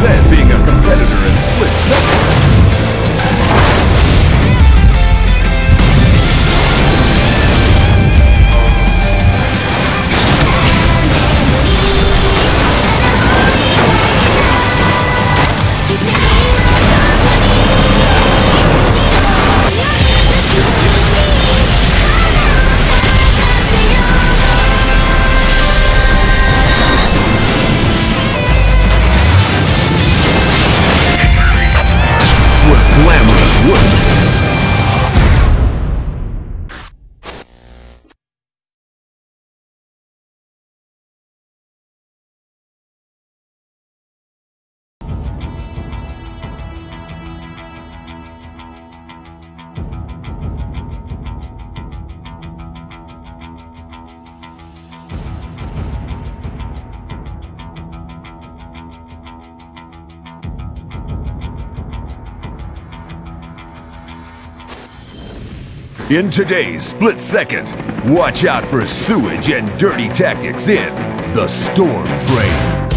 said being a competitor in split second. In today's split second, watch out for sewage and dirty tactics in the Storm Drain.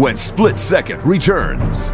When Split Second returns.